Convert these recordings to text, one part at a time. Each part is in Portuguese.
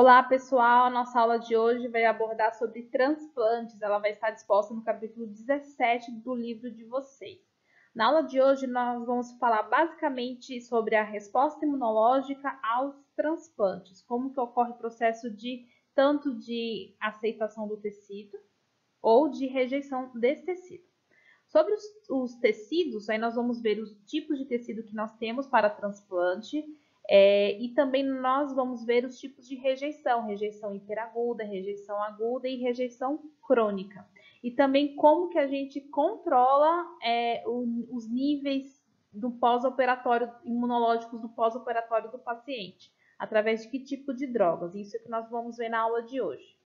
Olá, pessoal! A nossa aula de hoje vai abordar sobre transplantes. Ela vai estar disposta no capítulo 17 do livro de vocês. Na aula de hoje, nós vamos falar basicamente sobre a resposta imunológica aos transplantes, como que ocorre o processo de tanto de aceitação do tecido ou de rejeição desse tecido. Sobre os, os tecidos, aí nós vamos ver os tipos de tecido que nós temos para transplante, é, e também nós vamos ver os tipos de rejeição, rejeição hiperaguda, rejeição aguda e rejeição crônica. E também como que a gente controla é, o, os níveis do pós-operatório, imunológicos do pós-operatório do paciente, através de que tipo de drogas. Isso é que nós vamos ver na aula de hoje.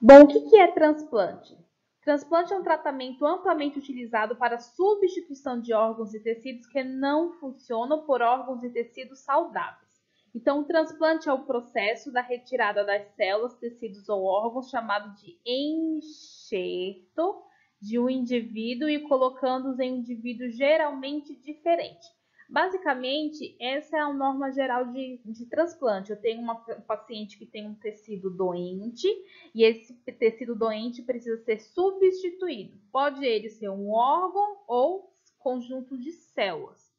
Bom, o que, que é transplante? Transplante é um tratamento amplamente utilizado para substituição de órgãos e tecidos que não funcionam por órgãos e tecidos saudáveis. Então, o transplante é o processo da retirada das células, tecidos ou órgãos chamado de enxerto de um indivíduo e colocando-os em um indivíduo geralmente diferente. Basicamente, essa é a norma geral de, de transplante. Eu tenho uma paciente que tem um tecido doente e esse tecido doente precisa ser substituído. Pode ele ser um órgão ou conjunto de células.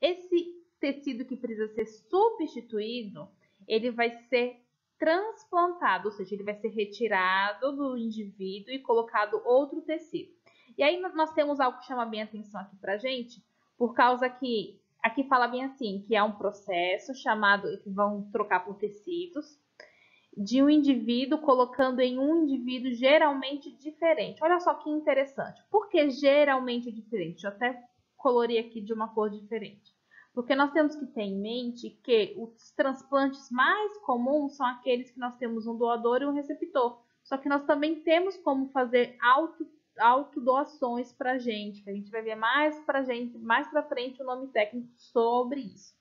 Esse tecido que precisa ser substituído, ele vai ser transplantado, ou seja, ele vai ser retirado do indivíduo e colocado outro tecido. E aí nós temos algo que chama bem atenção aqui pra gente, por causa que Aqui fala bem assim, que é um processo chamado, que vão trocar por tecidos, de um indivíduo colocando em um indivíduo geralmente diferente. Olha só que interessante. Por que geralmente diferente? Eu até colori aqui de uma cor diferente. Porque nós temos que ter em mente que os transplantes mais comuns são aqueles que nós temos um doador e um receptor. Só que nós também temos como fazer auto autodoações para gente, que a gente vai ver mais para gente, mais para frente o nome técnico sobre isso.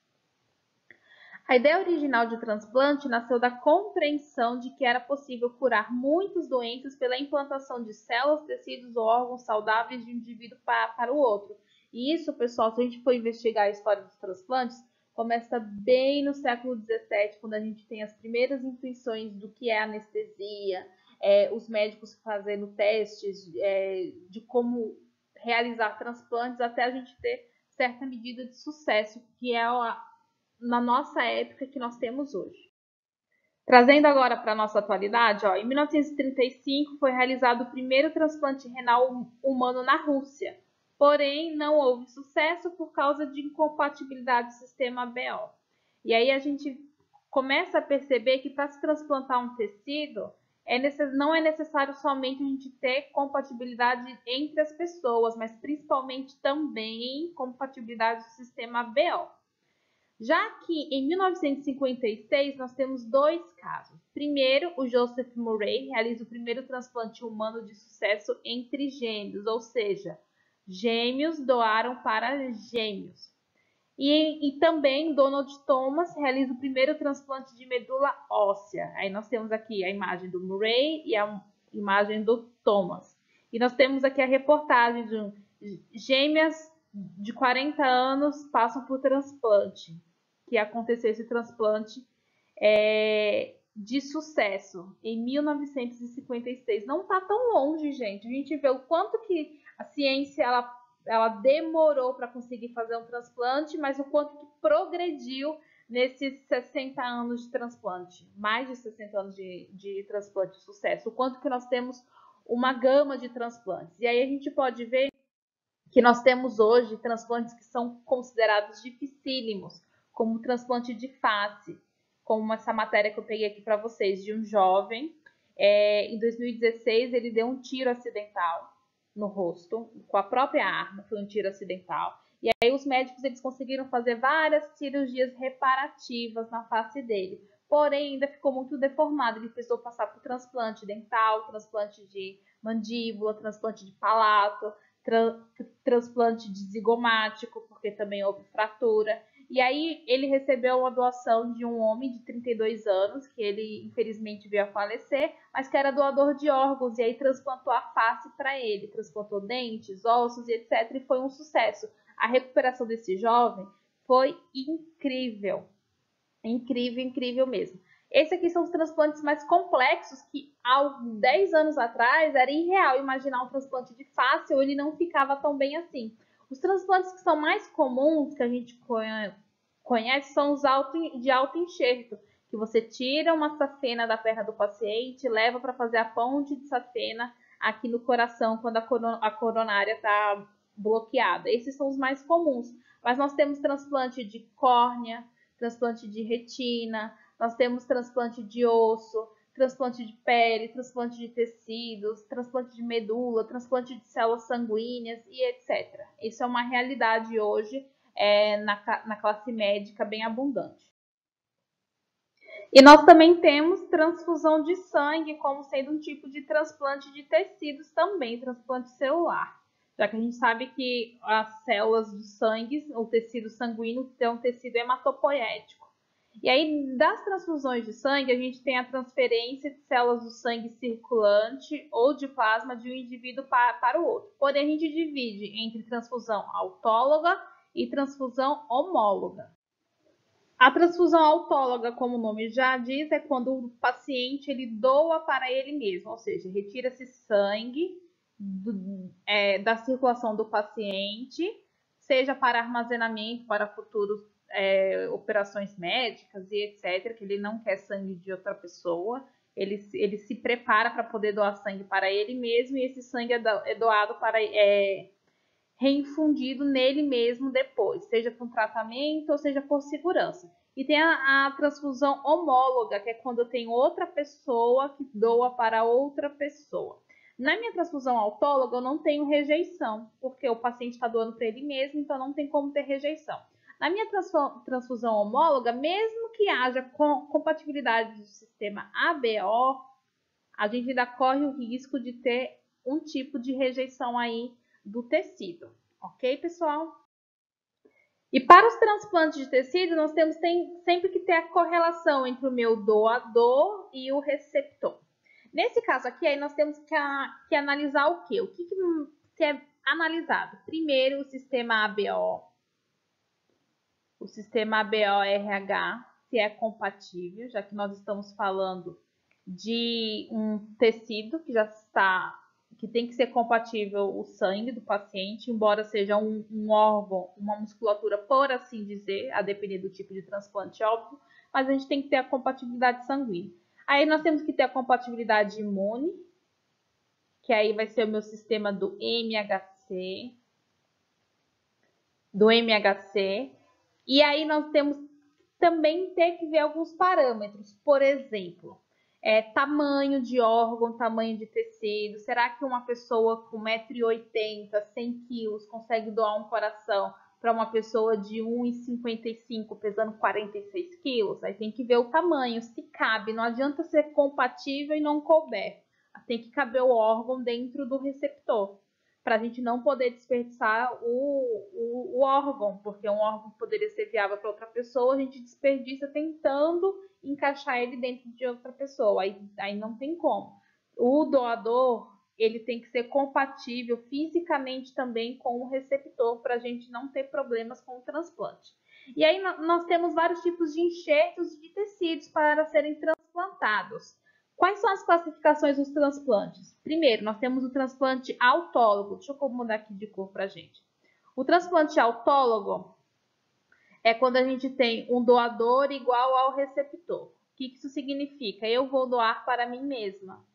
A ideia original de transplante nasceu da compreensão de que era possível curar muitas doenças pela implantação de células, tecidos ou órgãos saudáveis de um indivíduo para, para o outro. E isso, pessoal, se a gente for investigar a história dos transplantes, começa bem no século XVII, quando a gente tem as primeiras intuições do que é anestesia, é, os médicos fazendo testes é, de como realizar transplantes até a gente ter certa medida de sucesso, que é a, na nossa época que nós temos hoje. Trazendo agora para a nossa atualidade, ó, em 1935 foi realizado o primeiro transplante renal humano na Rússia, porém não houve sucesso por causa de incompatibilidade do sistema BO. E aí a gente começa a perceber que para se transplantar um tecido, é necess... não é necessário somente a gente ter compatibilidade entre as pessoas, mas principalmente também compatibilidade do sistema BO. Já que em 1956 nós temos dois casos. Primeiro, o Joseph Murray realiza o primeiro transplante humano de sucesso entre gêmeos, ou seja, gêmeos doaram para gêmeos. E, e, também Donald Thomas realiza o primeiro transplante de medula óssea. Aí nós temos aqui a imagem do Murray e a imagem do Thomas. E nós temos aqui a reportagem de gêmeas de 40 anos passam por transplante, que aconteceu esse transplante é, de sucesso em 1956. Não está tão longe, gente. A gente vê o quanto que a ciência ela ela demorou para conseguir fazer um transplante, mas o quanto que progrediu nesses 60 anos de transplante, mais de 60 anos de, de transplante de sucesso, o quanto que nós temos uma gama de transplantes. E aí a gente pode ver que nós temos hoje transplantes que são considerados dificílimos, como o transplante de face, como essa matéria que eu peguei aqui para vocês, de um jovem, é, em 2016 ele deu um tiro acidental, no rosto com a própria arma, foi um tiro acidental. E aí os médicos eles conseguiram fazer várias cirurgias reparativas na face dele. Porém, ainda ficou muito deformado. Ele precisou passar por transplante dental, transplante de mandíbula, transplante de palato, tra transplante de zigomático, porque também houve fratura. E aí ele recebeu uma doação de um homem de 32 anos, que ele infelizmente veio a falecer, mas que era doador de órgãos, e aí transplantou a face para ele, transplantou dentes, ossos e etc. E foi um sucesso. A recuperação desse jovem foi incrível. Incrível, incrível mesmo. Esses aqui são os transplantes mais complexos que há 10 anos atrás era irreal imaginar um transplante de face ou ele não ficava tão bem assim. Os transplantes que são mais comuns que a gente conhece são os de alto enxerto, que você tira uma safena da perna do paciente, leva para fazer a ponte de safena aqui no coração quando a coronária está bloqueada. Esses são os mais comuns. Mas nós temos transplante de córnea, transplante de retina, nós temos transplante de osso, transplante de pele, transplante de tecidos, transplante de medula, transplante de células sanguíneas e etc. Isso é uma realidade hoje é, na, na classe médica bem abundante. E nós também temos transfusão de sangue como sendo um tipo de transplante de tecidos também, transplante celular. Já que a gente sabe que as células do sangue, o tecido sanguíneo, tem um tecido hematopoético. E aí, das transfusões de sangue, a gente tem a transferência de células do sangue circulante ou de plasma de um indivíduo para, para o outro. Porém, a gente divide entre transfusão autóloga e transfusão homóloga. A transfusão autóloga, como o nome já diz, é quando o paciente ele doa para ele mesmo, ou seja, retira-se sangue do, é, da circulação do paciente, seja para armazenamento para futuras é, operações médicas e etc., que ele não quer sangue de outra pessoa, ele, ele se prepara para poder doar sangue para ele mesmo e esse sangue é, é doado para é, reinfundido nele mesmo depois, seja com tratamento ou seja por segurança. E tem a, a, transfusão homóloga, que é quando tenho outra pessoa que doa para outra pessoa. Na minha transfusão autóloga, eu não tenho rejeição, porque o paciente está doando para ele mesmo, então não tem como ter rejeição. Na minha transfusão homóloga, mesmo que haja compatibilidade do sistema ABO, a gente ainda corre o risco de ter um tipo de rejeição aí do tecido, ok, pessoal? E para os transplantes de tecido, nós temos tem, sempre que ter a correlação entre o meu doador e o receptor. Nesse caso aqui, aí nós temos que, a, que analisar o quê? O que, que, que é analisado? Primeiro, o sistema ABO, o sistema ABO-RH, se é compatível, já que nós estamos falando de um tecido que já está que tem que ser compatível o sangue do paciente, embora seja um, um, órgão, uma musculatura, por assim dizer, a depender do tipo de transplante, óbvio, mas a gente tem que ter a compatibilidade sanguínea. Aí nós temos que ter a compatibilidade imune, que aí vai ser o meu sistema do MHC, do MHC, e aí nós temos também ter que ver alguns parâmetros, por exemplo, é, tamanho de órgão, tamanho de tecido. Será que uma pessoa com 1,80m, 100 quilos, consegue doar um coração para uma pessoa de 1,55 pesando 46 quilos? Aí tem que ver o tamanho, se cabe. Não adianta ser compatível e não couber. Tem que caber o órgão dentro do receptor para a gente não poder desperdiçar o, o, o, órgão, porque um órgão poderia ser viável para outra pessoa, a gente desperdiça tentando encaixar ele dentro de outra pessoa, aí, aí não tem como. O doador, ele tem que ser compatível fisicamente também com o receptor, para a gente não ter problemas com o transplante. E aí nós temos vários tipos de enxertos de tecidos para serem transplantados. Quais são as classificações dos transplantes? Primeiro, nós temos o transplante autólogo. Deixa eu mudar aqui de cor para a gente. O transplante autólogo é quando a gente tem um doador igual ao receptor. O que isso significa? Eu vou doar para mim mesma.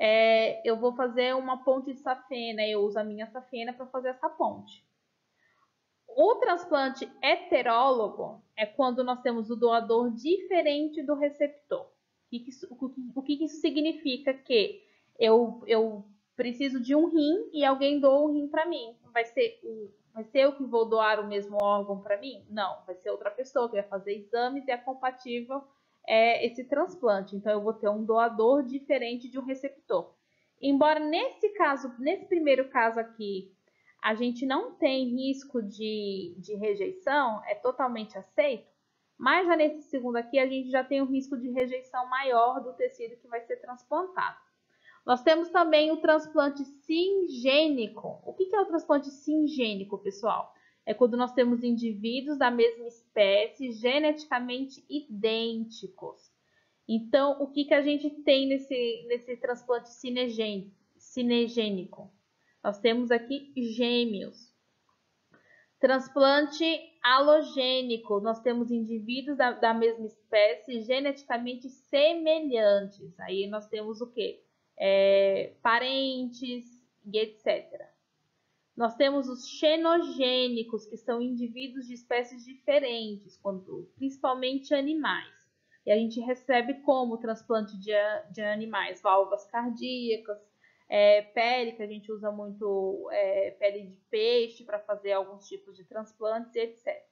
É, eu vou fazer uma ponte de safena, eu uso a minha safena para fazer essa ponte. O transplante heterólogo é quando nós temos o doador diferente do receptor que que isso, o que, isso significa? Que eu, eu preciso de um rim e alguém doa um rim para mim. Vai ser, vai ser eu que vou doar o mesmo órgão para mim? Não, vai ser outra pessoa que vai fazer exames e é compatível é, esse transplante. Então, eu vou ter um doador diferente de um receptor. Embora nesse caso, nesse primeiro caso aqui, a gente não tem risco de, de rejeição, é totalmente aceito, mas já nesse segundo aqui, a gente já tem o risco de rejeição maior do tecido que vai ser transplantado. Nós temos também o transplante singênico. O que é o transplante singênico, pessoal? É quando nós temos indivíduos da mesma espécie geneticamente idênticos. Então, o que, que a gente tem nesse, nesse transplante cinegênico? Nós temos aqui gêmeos. Transplante halogênico, nós temos indivíduos da, da, mesma espécie geneticamente semelhantes. Aí nós temos o que? É, parentes e etc. Nós temos os xenogênicos, que são indivíduos de espécies diferentes, quando, principalmente animais. E a gente recebe como transplante de, de animais, válvulas cardíacas, é, pele, que a gente usa muito é, pele de peixe para fazer alguns tipos de transplantes, etc.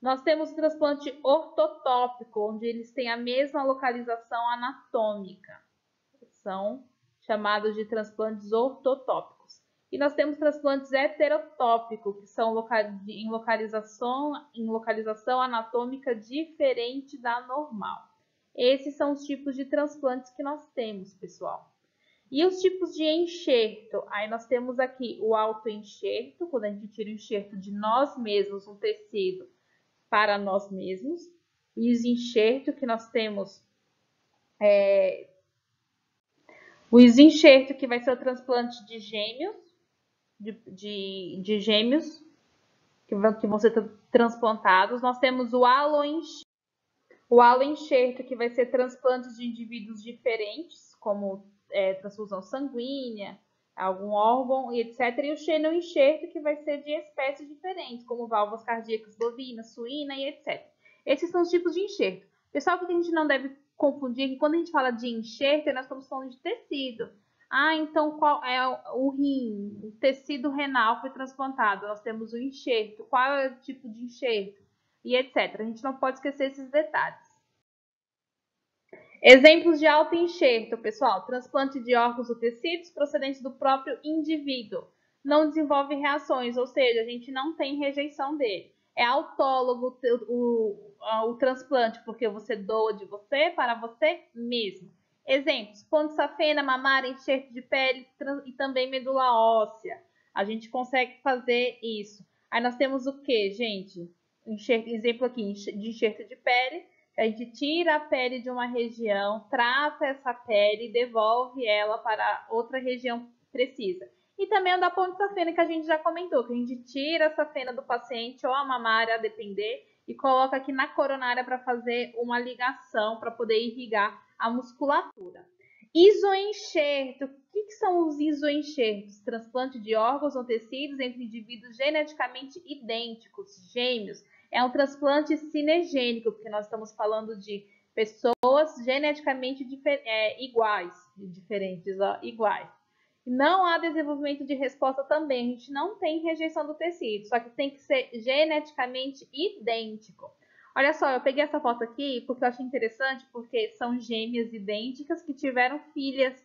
Nós temos o transplante ortotópico, onde eles têm a mesma localização anatômica. São chamados de transplantes ortotópicos. E nós temos transplantes heterotópicos, que são em localização, em localização anatômica diferente da normal. Esses são os tipos de transplantes que nós temos, pessoal. E os tipos de enxerto? Aí nós temos aqui o autoenxerto, quando a gente tira o enxerto de nós mesmos, um tecido para nós mesmos. E os enxerto que nós temos é, o enxerto que vai ser o transplante de gêmeos, de, de, de gêmeos que vão, que vão ser transplantados. Nós temos o aloenxerto, o aloenxerto que vai ser transplantes de indivíduos diferentes, como é, transfusão sanguínea, algum órgão e etc. E o xenoenxerto, que vai ser de espécies diferentes, como válvulas cardíacas bovina, suína e etc. Esses são os tipos de enxerto. Pessoal, que a gente não deve confundir é que quando a gente fala de enxerto, nós estamos falando de tecido. Ah, então qual é o rim? O tecido renal foi transplantado. Nós temos o enxerto. Qual é o tipo de enxerto? E etc. A gente não pode esquecer esses detalhes. Exemplos de autoenxerto, pessoal. Transplante de órgãos ou tecidos procedentes do próprio indivíduo. Não desenvolve reações, ou seja, a gente não tem rejeição dele. É autólogo o, o, o transplante, porque você doa de você para você mesmo. Exemplos: ponte safena, mamária, enxerto de pele e também medula óssea. A gente consegue fazer isso. Aí nós temos o que, gente? Enxerto, exemplo aqui de enxerto de pele a gente tira a pele de uma região, trata essa pele e devolve ela para outra região precisa. E também o da ponte safena que a gente já comentou, que a gente tira essa fena do paciente ou a mamária, a depender, e coloca aqui na coronária para fazer uma ligação para poder irrigar a musculatura. Isoenxerto. O que, que são os isoenxertos? Transplante de órgãos ou tecidos entre indivíduos geneticamente idênticos, gêmeos, é um transplante cinegênico, porque nós estamos falando de pessoas geneticamente é, iguais, diferentes, ó, iguais. Não há desenvolvimento de resposta também, a gente não tem rejeição do tecido, só que tem que ser geneticamente idêntico. Olha só, eu peguei essa foto aqui porque eu achei interessante, porque são gêmeas idênticas que tiveram filhas,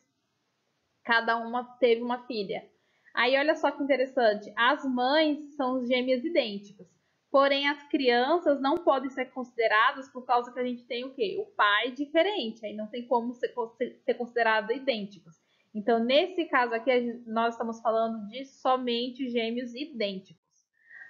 cada uma teve uma filha. Aí olha só que interessante, as mães são gêmeas idênticas. Porém, as crianças não podem ser consideradas por causa que a gente tem o quê? O pai diferente, aí não tem como ser, ser considerado idênticos. Então, nesse caso aqui, nós estamos falando de somente gêmeos idênticos.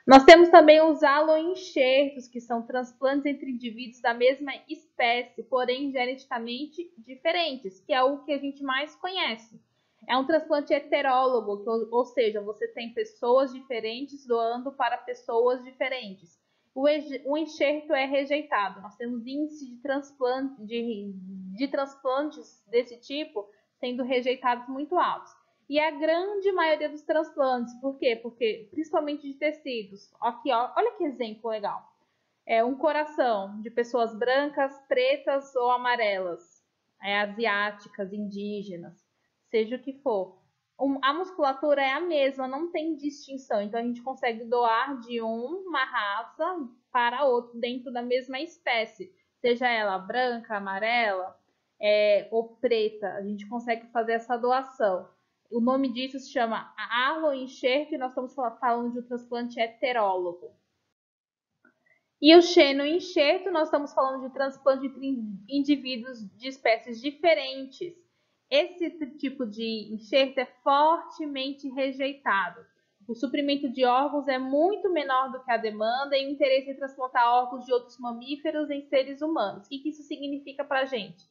Nós temos também os aloenxertos, que são transplantes entre indivíduos da mesma espécie, porém geneticamente diferentes, que é o que a gente mais conhece. É um transplante heterólogo, ou seja, você tem pessoas diferentes doando para pessoas diferentes. O, enxerto é rejeitado. Nós temos índice de, transplante, de, de transplantes desse tipo sendo rejeitados muito altos. E a grande maioria dos transplantes, por quê? Porque, principalmente de tecidos. Aqui, ó, olha que exemplo legal. É um coração de pessoas brancas, pretas ou amarelas, é, asiáticas, indígenas seja o que for. a musculatura é a mesma, não tem distinção. Então a gente consegue doar de uma raça para outra dentro da mesma espécie, seja ela branca, amarela é, ou preta. A gente consegue fazer essa doação. O nome disso se chama aloenxerto e nós estamos falando de um transplante heterólogo. E o xenoenxerto, nós estamos falando de transplante de indivíduos de espécies diferentes esse tipo de enxerto é fortemente rejeitado. O suprimento de órgãos é muito menor do que a demanda e o interesse em transplantar órgãos de outros mamíferos em seres humanos. O que isso significa para a gente?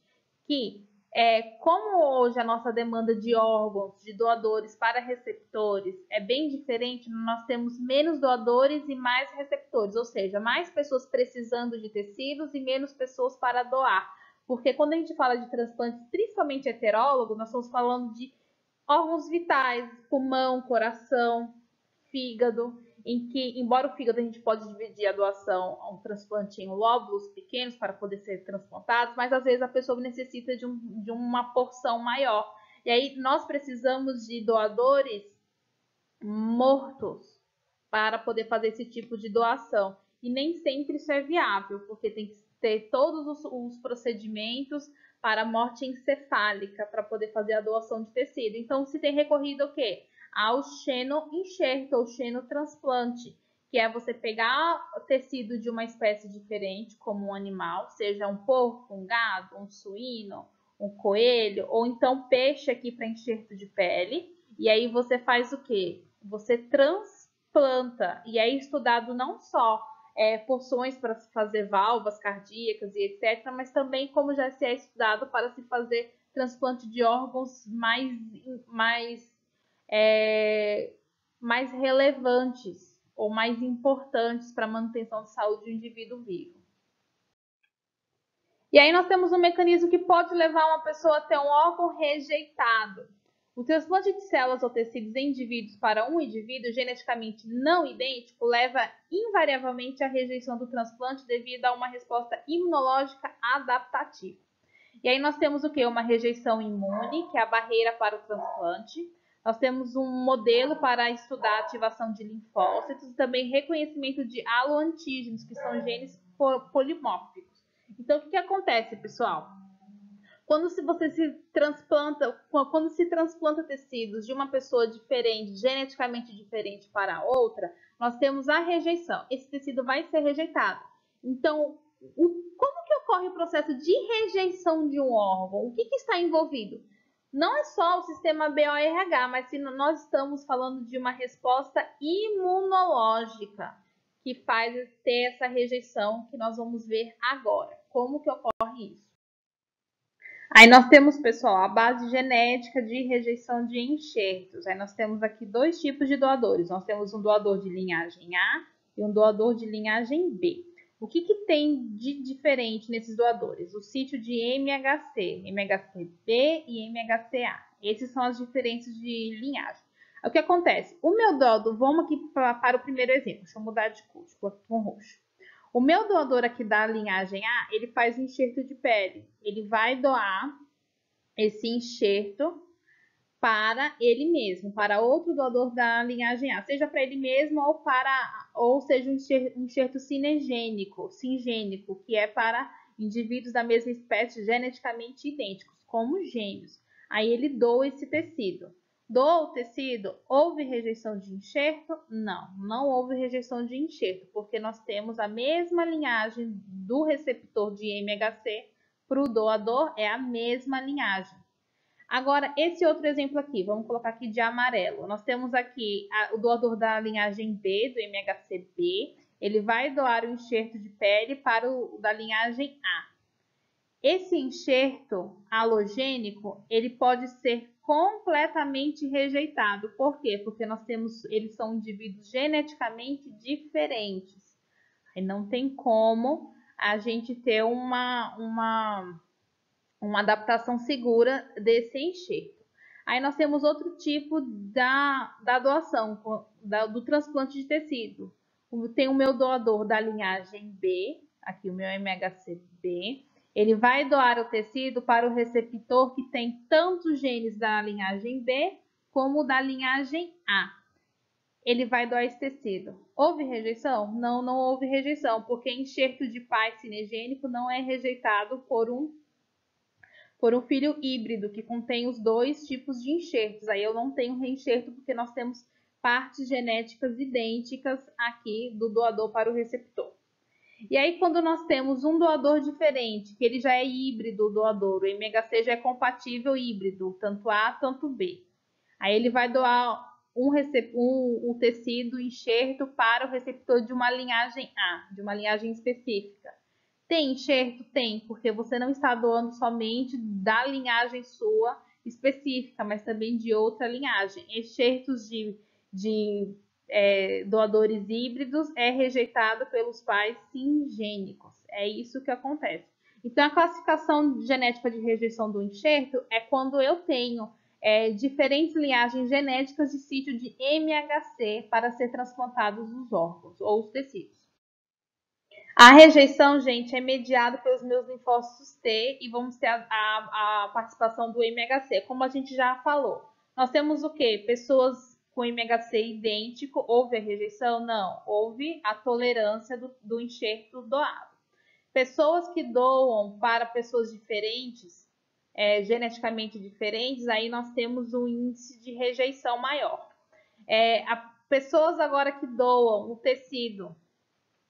Que, é, como hoje a nossa demanda de órgãos, de doadores para receptores é bem diferente, nós temos menos doadores e mais receptores, ou seja, mais pessoas precisando de tecidos e menos pessoas para doar. Porque quando a gente fala de transplantes, principalmente heterólogos, nós estamos falando de órgãos vitais, pulmão, coração, fígado, em que, embora o fígado a gente pode dividir a doação a um transplante em lóbulos pequenos para poder ser transplantados, mas às vezes a pessoa necessita de, um, de uma porção maior. E aí nós precisamos de doadores mortos para poder fazer esse tipo de doação. E nem sempre isso é viável, porque tem que ter todos os, os procedimentos para morte encefálica para poder fazer a doação de tecido. Então, se tem recorrido o quê? ao xeno-enxerto ou xenotransplante, que é você pegar tecido de uma espécie diferente, como um animal, seja um porco, um gado, um suíno, um coelho, ou então peixe aqui para enxerto de pele, e aí você faz o que? Você transplanta, e é estudado não só é, porções para se fazer válvulas cardíacas e etc., mas também como já se é estudado para se fazer transplante de órgãos mais, mais é, mais relevantes ou mais importantes para a manutenção de saúde do indivíduo vivo. E aí nós temos um mecanismo que pode levar uma pessoa a ter um órgão rejeitado. O transplante de células ou tecidos em indivíduos para um indivíduo geneticamente não idêntico leva invariavelmente à rejeição do transplante devido a uma resposta imunológica adaptativa. E aí nós temos o que? Uma rejeição imune, que é a barreira para o transplante. Nós temos um modelo para estudar a ativação de linfócitos e também reconhecimento de aloantígenos, que são genes polimórficos. Então, o que, que acontece, pessoal? Quando se você se transplanta, quando se transplanta tecidos de uma pessoa diferente, geneticamente diferente para outra, nós temos a rejeição. Esse tecido vai ser rejeitado. Então, como que ocorre o processo de rejeição de um órgão? O que, que está envolvido? não é só o sistema BORH, mas se nós estamos falando de uma resposta imunológica que faz ter essa rejeição que nós vamos ver agora. Como que ocorre isso? Aí nós temos, pessoal, a base genética de rejeição de enxertos. Aí nós temos aqui dois tipos de doadores. Nós temos um doador de linhagem A e um doador de linhagem B. O que, que tem de diferente nesses doadores? O sítio de MHC, MHCB e MHCA. Esses são as diferenças de linhagem. O que acontece? O meu doador, vamos aqui para o primeiro exemplo. Deixa eu mudar de cor, com roxo. O meu doador aqui da linhagem A, ele faz enxerto de pele. Ele vai doar esse enxerto para ele mesmo, para outro doador da linhagem A, seja para ele mesmo ou para ou seja um enxerto cinegênico, singênico, que é para indivíduos da mesma espécie geneticamente idênticos, como gêmeos. Aí ele doa esse tecido. Doa o tecido, houve rejeição de enxerto? Não, não houve rejeição de enxerto, porque nós temos a mesma linhagem do receptor de MHC para o doador, é a mesma linhagem. Agora, esse outro exemplo aqui, vamos colocar aqui de amarelo. Nós temos aqui a, o doador da linhagem B, do MHCB. Ele vai doar o enxerto de pele para o da linhagem A. Esse enxerto halogênico, ele pode ser completamente rejeitado. Por quê? Porque nós temos, eles são indivíduos geneticamente diferentes. Aí não tem como a gente ter uma, uma uma adaptação segura desse enxerto. Aí nós temos outro tipo da, da doação, da, do transplante de tecido. Tem o meu doador da linhagem B, aqui o meu MHCB. Ele vai doar o tecido para o receptor que tem tanto genes da linhagem B como da linhagem A. Ele vai doar esse tecido. Houve rejeição? Não, não houve rejeição, porque enxerto de pai cinegênico não é rejeitado por um por um filho híbrido que contém os dois tipos de enxertos. Aí eu não tenho reenxerto porque nós temos partes genéticas idênticas aqui do doador para o receptor. E aí, quando nós temos um doador diferente, que ele já é híbrido, o doador, o MHC já é compatível híbrido, tanto A, tanto B. Aí ele vai doar um, um, um tecido enxerto para o receptor de uma linhagem A, de uma linhagem específica. Tem enxerto? Tem, porque você não está doando somente da linhagem sua específica, mas também de outra linhagem. Enxertos de, de é, doadores híbridos é rejeitado pelos pais singênicos. É isso que acontece. Então, a classificação genética de rejeição do enxerto é quando eu tenho é, diferentes linhagens genéticas de sítio de MHC para ser transplantados os órgãos ou os tecidos. A rejeição, gente, é mediada pelos meus linfócitos T e vamos ter a, a, a, participação do MHC, como a gente já falou. Nós temos o que? Pessoas com MHC idêntico, houve a rejeição? Não, houve a tolerância do, do enxerto doado. Pessoas que doam para pessoas diferentes, é, geneticamente diferentes, aí nós temos um índice de rejeição maior. É, a, pessoas agora que doam o tecido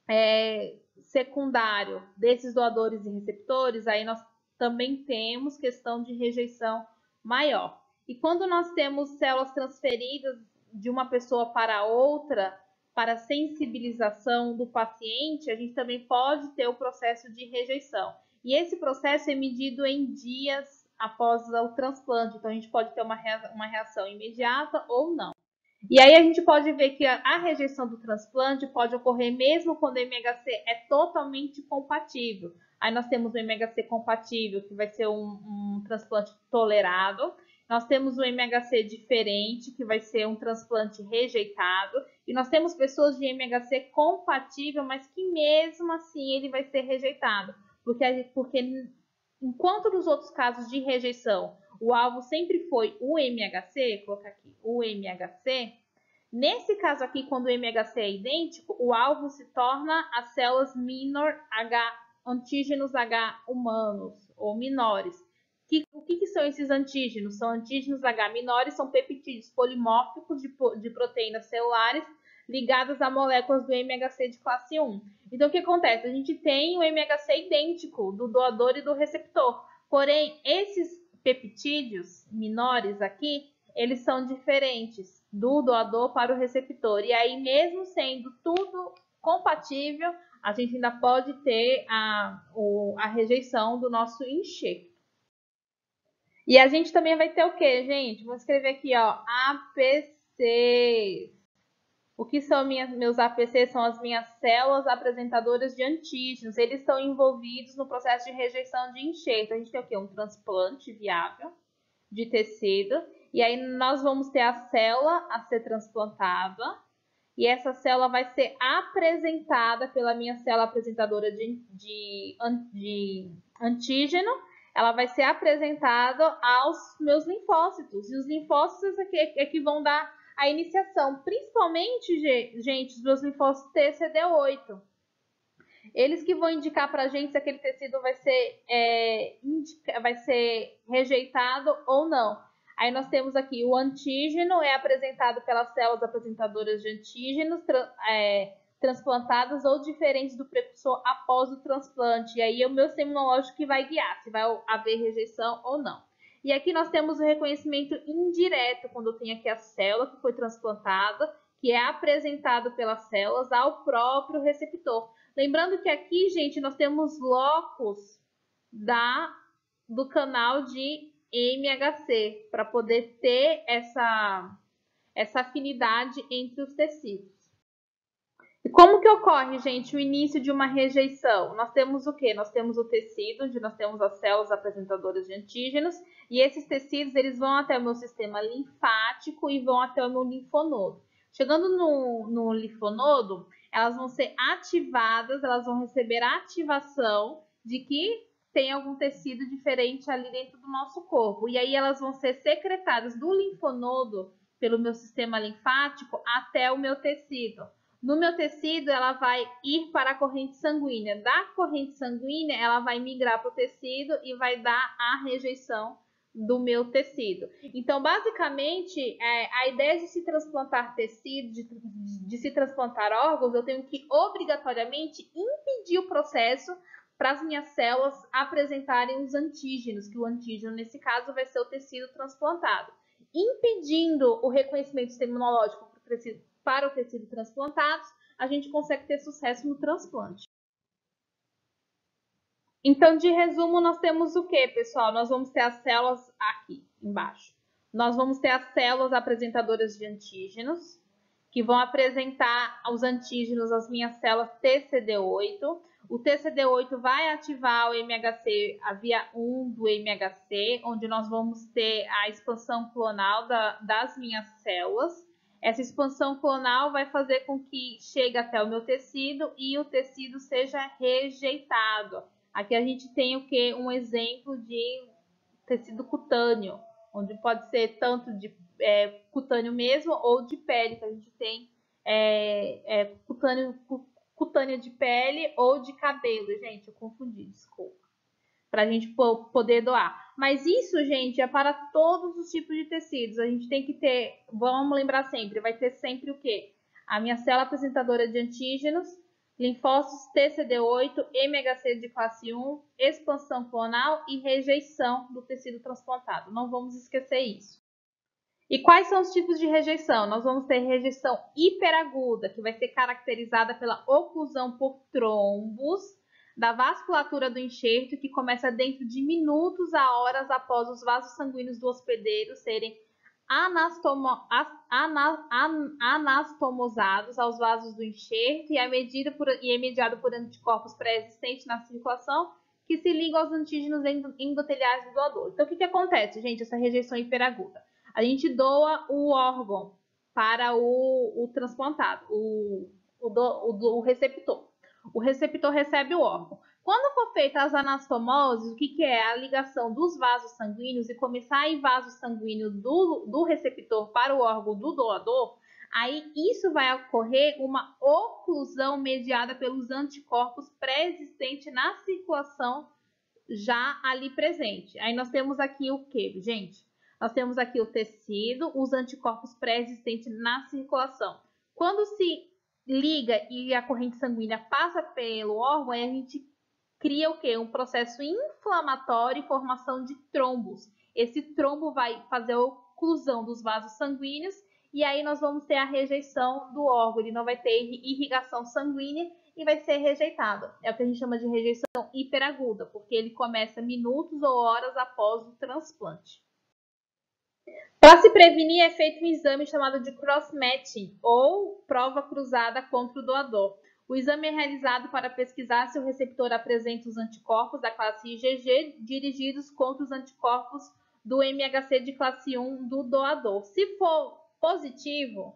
é, secundário desses doadores e receptores, aí nós também temos questão de rejeição maior. E quando nós temos células transferidas de uma pessoa para outra, para sensibilização do paciente, a gente também pode ter o processo de rejeição. E esse processo é medido em dias após o transplante, então a gente pode ter uma reação imediata ou não. E aí a gente pode ver que a, rejeição do transplante pode ocorrer mesmo quando o MHC é totalmente compatível. Aí nós temos o MHC compatível, que vai ser um, um transplante tolerado. Nós temos o MHC diferente, que vai ser um transplante rejeitado. E nós temos pessoas de MHC compatível, mas que mesmo assim ele vai ser rejeitado. Porque, porque enquanto nos outros casos de rejeição, o alvo sempre foi o MHC, colocar aqui, o MHC, nesse caso aqui, quando o MHC é idêntico, o alvo se torna as células minor H, antígenos H humanos, ou menores. Que, o que, que, são esses antígenos? São antígenos H menores, são peptídeos polimórficos de, de proteínas celulares ligadas a moléculas do MHC de classe 1. Então, o que acontece? A gente tem o MHC idêntico do doador e do receptor. Porém, esses peptídeos menores aqui, eles são diferentes do doador para o receptor. E aí, mesmo sendo tudo compatível, a gente ainda pode ter a, a rejeição do nosso enxerto. E a gente também vai ter o que, gente? Vou escrever aqui, ó, APC. O que são minhas, meus APC? São as minhas células apresentadoras de antígenos. Eles estão envolvidos no processo de rejeição de enxerto. A gente tem o quê? Um transplante viável de tecido. E aí nós vamos ter a célula a ser transplantada. E essa célula vai ser apresentada pela minha célula apresentadora de, de, de antígeno. Ela vai ser apresentada aos meus linfócitos. E os linfócitos aqui é que vão dar a iniciação, principalmente, gente, os meus linfócitos TCD8. Eles que vão indicar para a gente se aquele tecido vai ser, é, indica, vai ser rejeitado ou não. Aí nós temos aqui o antígeno, é apresentado pelas células apresentadoras de antígenos é, transplantadas ou diferentes do precursor após o transplante. E aí é o meu imunológico que vai guiar se vai haver rejeição ou não. E aqui nós temos o reconhecimento indireto, quando tem aqui a célula que foi transplantada, que é apresentado pelas células ao próprio receptor. Lembrando que aqui, gente, nós temos locos da, do canal de MHC, para poder ter essa, essa afinidade entre os tecidos. E como que ocorre, gente, o início de uma rejeição? Nós temos o que? Nós temos o tecido, onde nós temos as células apresentadoras de antígenos, e esses tecidos eles vão até o meu sistema linfático e vão até o meu linfonodo. Chegando no, no linfonodo, elas vão ser ativadas, elas vão receber a ativação de que tem algum tecido diferente ali dentro do nosso corpo. E aí elas vão ser secretadas do linfonodo pelo meu sistema linfático até o meu tecido. No meu tecido, ela vai ir para a corrente sanguínea. Da corrente sanguínea, ela vai migrar para o tecido e vai dar a rejeição do meu tecido. Então, basicamente, é, a ideia de se transplantar tecido, de, de se transplantar órgãos, eu tenho que obrigatoriamente impedir o processo para as minhas células apresentarem os antígenos, que o antígeno, nesse caso, vai ser o tecido transplantado. impedindo o reconhecimento imunológico para o tecido transplantado, a gente consegue ter sucesso no transplante. Então, de resumo, nós temos o que, pessoal? Nós vamos ter as células aqui embaixo. Nós vamos ter as células apresentadoras de antígenos, que vão apresentar aos antígenos as minhas células TCD8. O TCD8 vai ativar o MHC, a via 1 do MHC, onde nós vamos ter a expansão clonal da, das minhas células. Essa expansão clonal vai fazer com que chegue até o meu tecido e o tecido seja rejeitado. Aqui a gente tem o que? Um exemplo de tecido cutâneo, onde pode ser tanto de é, cutâneo mesmo ou de pele, que a gente tem é, é, cutâneo, cutânea de pele ou de cabelo. Gente, eu confundi, desculpa. Para a gente poder doar. Mas isso, gente, é para todos os tipos de tecidos. A gente tem que ter, vamos lembrar sempre, vai ter sempre o quê? A minha célula apresentadora de antígenos, linfócitos TCD8, MHC de classe 1, expansão clonal e rejeição do tecido transplantado. Não vamos esquecer isso. E quais são os tipos de rejeição? Nós vamos ter rejeição hiperaguda, que vai ser caracterizada pela oclusão por trombos da vasculatura do enxerto, que começa dentro de minutos a horas após os vasos sanguíneos do hospedeiro serem anastomo, ana, an, anastomosados aos vasos do enxerto e é, por, e é mediado por anticorpos pré-existentes na circulação que se ligam aos antígenos endoteliais do doador. Então, o que, que acontece, gente, essa rejeição hiperaguda? a gente doa o órgão para o, o transplantado, o, o, do, o, receptor. O receptor recebe o órgão. Quando for feita as anastomoses, o que, que é? A ligação dos vasos sanguíneos e começar a ir vaso sanguíneo do, do receptor para o órgão do doador, aí isso vai ocorrer uma oclusão mediada pelos anticorpos pré-existentes na circulação já ali presente. Aí nós temos aqui o que, gente? Nós temos aqui o tecido, os anticorpos pré-existentes na circulação. Quando se liga e a corrente sanguínea passa pelo órgão, aí a gente cria o quê? Um processo inflamatório e formação de trombos. Esse trombo vai fazer a oclusão dos vasos sanguíneos e aí nós vamos ter a rejeição do órgão. Ele não vai ter irrigação sanguínea e vai ser rejeitado. É o que a gente chama de rejeição hiperaguda, porque ele começa minutos ou horas após o transplante. Para se prevenir, é feito um exame chamado de cross-matching, ou prova cruzada contra o doador. O exame é realizado para pesquisar se o receptor apresenta os anticorpos da classe IgG dirigidos contra os anticorpos do MHC de classe 1 do doador. Se for positivo,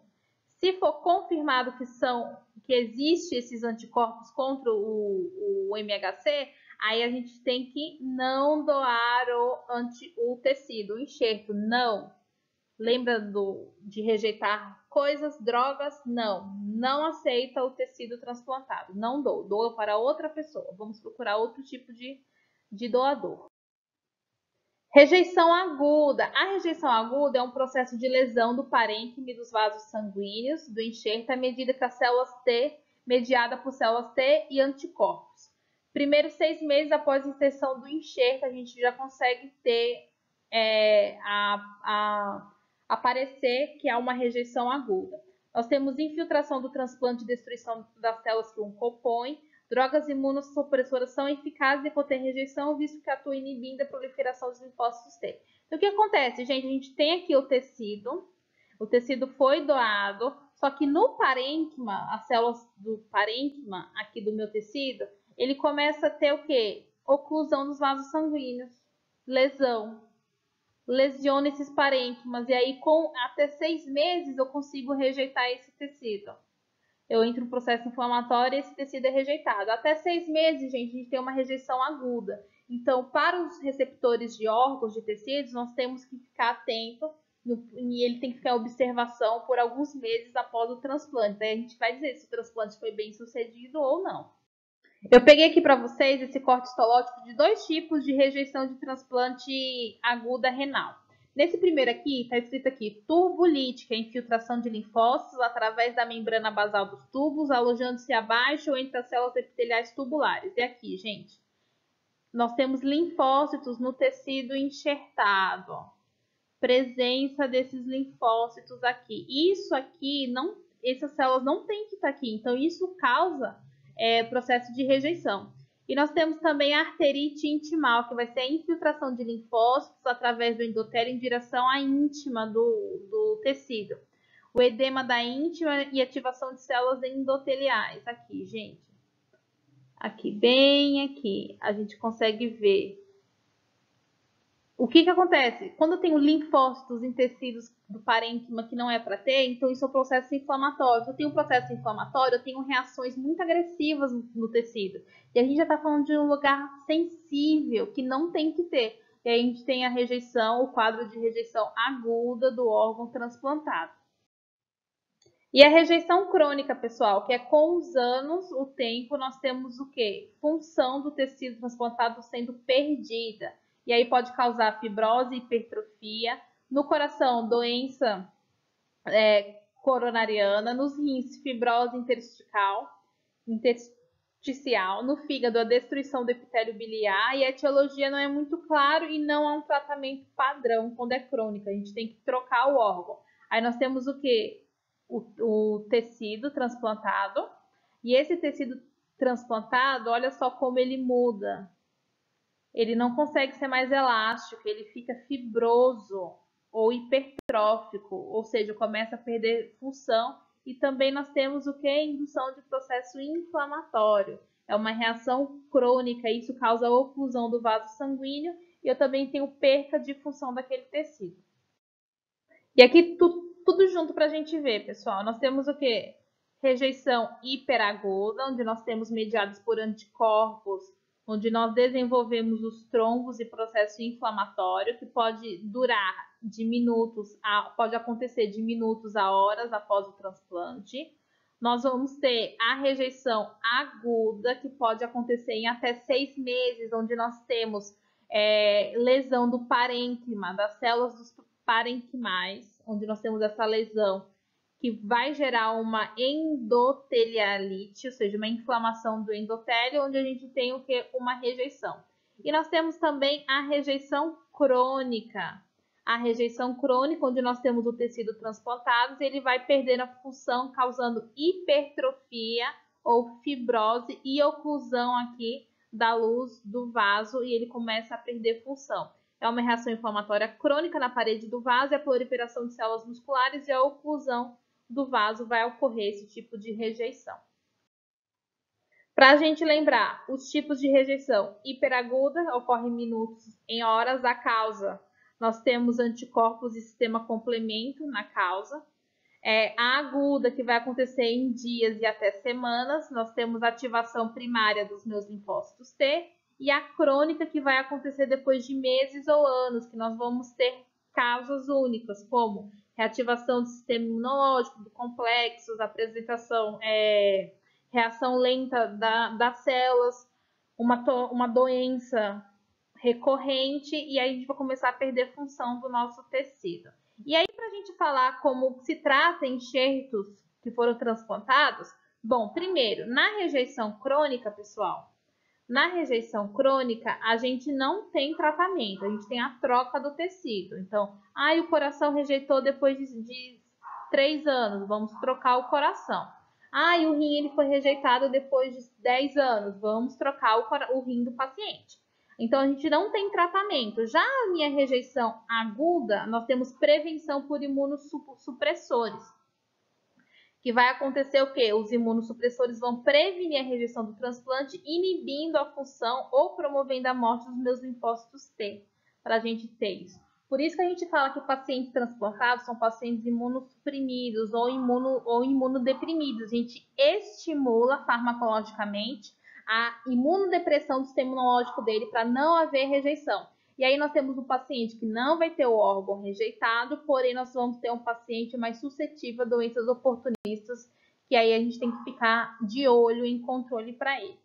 se for confirmado que são que existe esses anticorpos contra o, o MHC, aí a gente tem que não doar o, anti, o tecido, o enxerto, não. Lembra do, de rejeitar coisas, drogas? Não, não aceita o tecido transplantado. Não dou, doa para outra pessoa. Vamos procurar outro tipo de, de doador. Rejeição aguda. A rejeição aguda é um processo de lesão do parênquima dos vasos sanguíneos do enxerto à medida que as células T, mediada por células T e anticorpos. Primeiros seis meses após a inserção do enxerto, a gente já consegue ter é, a, a aparecer que há uma rejeição aguda. Nós temos infiltração do transplante e destruição das células que um compõe. Drogas imunossupressoras são eficazes em conter rejeição, visto que atuam inibindo a proliferação dos linfócitos T. Então, o que acontece, gente? A gente tem aqui o tecido, o tecido foi doado, só que no parênquima, as células do parênquima aqui do meu tecido, ele começa a ter o quê? Oclusão dos vasos sanguíneos, lesão, lesiona esses parênquimas. E aí, com até seis meses, eu consigo rejeitar esse tecido. Eu entro no processo inflamatório e esse tecido é rejeitado. Até seis meses, gente, a gente tem uma rejeição aguda. Então, para os receptores de órgãos, de tecidos, nós temos que ficar atento no, e ele tem que ficar em observação por alguns meses após o transplante. Daí a gente vai dizer se o transplante foi bem sucedido ou não. Eu peguei aqui para vocês esse corte histológico de dois tipos de rejeição de transplante aguda renal. Nesse primeiro aqui, está escrito aqui, turbulítica, infiltração de linfócitos através da membrana basal dos tubos, alojando-se abaixo ou entre as células epiteliais tubulares. E aqui, gente, nós temos linfócitos no tecido enxertado. presença desses linfócitos aqui. Isso aqui, não, essas células não têm que estar aqui, então isso causa é, processo de rejeição. E nós temos também a arterite intimal, que vai ser a infiltração de linfócitos através do endotélio em direção à íntima do, do tecido. O edema da íntima e ativação de células endoteliais. Aqui, gente. Aqui, bem aqui, a gente consegue ver o que, que acontece? Quando eu tenho linfócitos em tecidos do parênquima que não é para ter, então isso é um processo inflamatório. Se eu tenho um processo inflamatório, eu tenho reações muito agressivas no, tecido. E a gente já está falando de um lugar sensível, que não tem que ter. E aí a gente tem a rejeição, o quadro de rejeição aguda do órgão transplantado. E a rejeição crônica, pessoal, que é com os anos, o tempo, nós temos o quê? Função do tecido transplantado sendo perdida e aí pode causar fibrose, hipertrofia, no coração, doença é, coronariana, nos rins, fibrose intersticial, intersticial, no fígado, a destruição do epitélio biliar, e a etiologia não é muito claro e não há um tratamento padrão quando é crônica, a gente tem que trocar o órgão. Aí nós temos o que? O, o tecido transplantado, e esse tecido transplantado, olha só como ele muda ele não consegue ser mais elástico, ele fica fibroso ou hipertrófico, ou seja, começa a perder função. E também nós temos o que? Indução de processo inflamatório. É uma reação crônica, isso causa oclusão do vaso sanguíneo e eu também tenho perca de função daquele tecido. E aqui tu, tudo junto para a gente ver, pessoal. Nós temos o que? Rejeição hiperaguda, onde nós temos mediados por anticorpos onde nós desenvolvemos os trombos e processo inflamatório, que pode durar de minutos, a, pode acontecer de minutos a horas após o transplante. Nós vamos ter a rejeição aguda, que pode acontecer em até seis meses, onde nós temos é, lesão do parênquima, das células dos parenquimais, onde nós temos essa lesão que vai gerar uma endotelialite, ou seja, uma inflamação do endotélio, onde a gente tem o que? Uma rejeição. E nós temos também a rejeição crônica. A rejeição crônica, onde nós temos o tecido transplantado, ele vai perdendo a função, causando hipertrofia ou fibrose e oclusão aqui da luz do vaso e ele começa a perder função. É uma reação inflamatória crônica na parede do vaso, é a proliferação de células musculares e a oclusão do vaso vai ocorrer esse tipo de rejeição. Para a gente lembrar, os tipos de rejeição hiperaguda ocorrem em minutos, em horas a causa. Nós temos anticorpos e sistema complemento na causa. É, a aguda, que vai acontecer em dias e até semanas, nós temos ativação primária dos meus linfócitos T. E a crônica, que vai acontecer depois de meses ou anos, que nós vamos ter causas únicas, como reativação do sistema imunológico, do complexos, apresentação, é, reação lenta da, das células, uma, uma doença recorrente, e aí a gente vai começar a perder função do nosso tecido. E aí, para a gente falar como se trata enxertos que foram transplantados, bom, primeiro, na rejeição crônica, pessoal, na rejeição crônica, a gente não tem tratamento, a gente tem a troca do tecido. Então, ah, o coração rejeitou depois de, de três anos, vamos trocar o coração. Ah, o rim ele foi rejeitado depois de 10 anos, vamos trocar o, o rim do paciente. Então, a gente não tem tratamento. Já a minha rejeição aguda, nós temos prevenção por imunossupressores que vai acontecer o quê? Os imunossupressores vão prevenir a rejeição do transplante, inibindo a função ou promovendo a morte dos meus linfócitos T, para a gente ter isso. Por isso que a gente fala que pacientes transplantados são pacientes imunossuprimidos ou, imuno, ou imunodeprimidos. A gente estimula farmacologicamente a imunodepressão do sistema imunológico dele para não haver rejeição. E aí nós temos um paciente que não vai ter o órgão rejeitado, porém nós vamos ter um paciente mais suscetível a doenças oportunistas, que aí a gente tem que ficar de olho em controle para ele.